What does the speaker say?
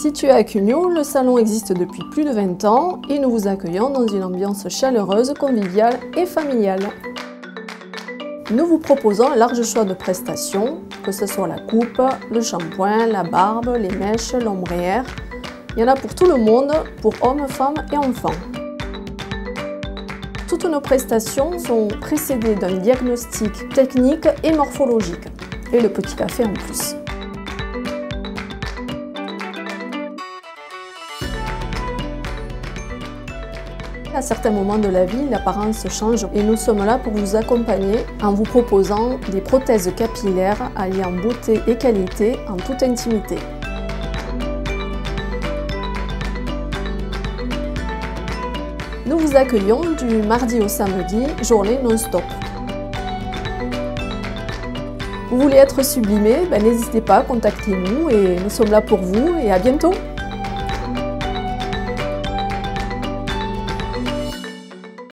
Situé à Cugnot, le salon existe depuis plus de 20 ans et nous vous accueillons dans une ambiance chaleureuse, conviviale et familiale. Nous vous proposons un large choix de prestations, que ce soit la coupe, le shampoing, la barbe, les mèches, l'ombrière. Il y en a pour tout le monde, pour hommes, femmes et enfants. Toutes nos prestations sont précédées d'un diagnostic technique et morphologique, et le petit café en plus. À certains moments de la vie, l'apparence change et nous sommes là pour vous accompagner en vous proposant des prothèses capillaires alliant beauté et qualité en toute intimité. Nous vous accueillons du mardi au samedi, journée non-stop. Vous voulez être sublimé ben, N'hésitez pas, contactez-nous et nous sommes là pour vous et à bientôt